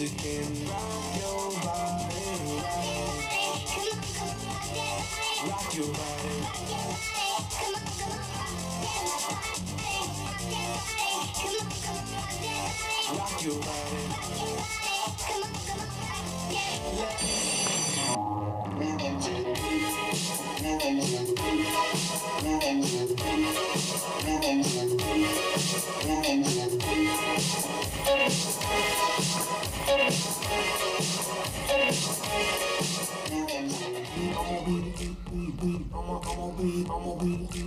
you can rock your body. Rock your body. Rock your body. Rock your body. Technology. Technology.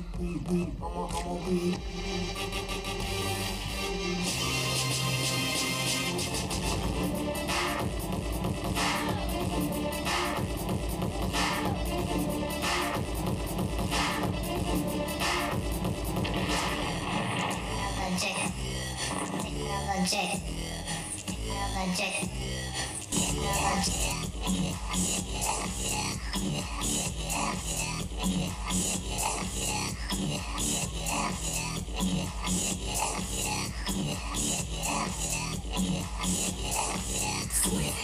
Technology. Yeah.